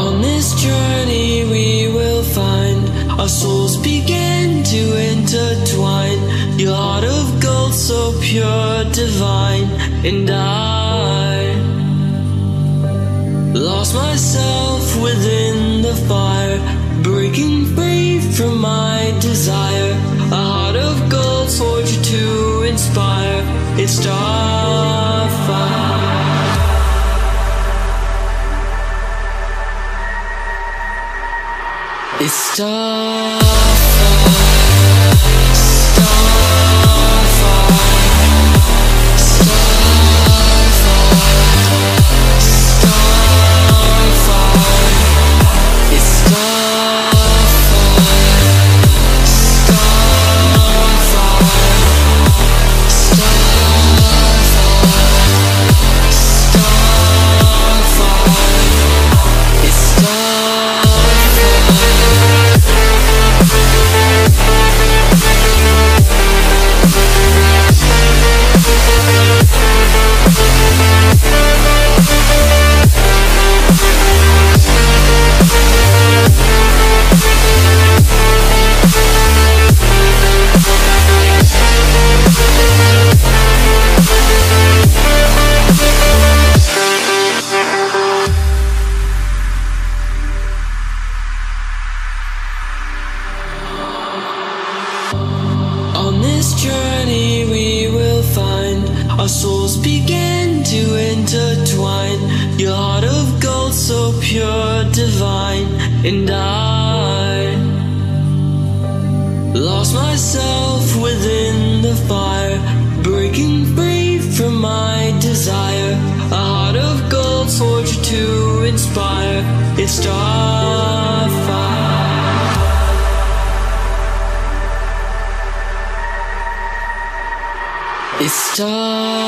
On this journey we will find our souls begin to intertwine. Your heart of gold, so pure, divine, and I lost myself within the fire, breaking free from my desire. It's Starfire, our souls begin to intertwine. Your heart of gold, so pure, divine, and I lost myself within the fire, breaking free from my desire. A heart of gold, forged to inspire. It's starfire. Starfire.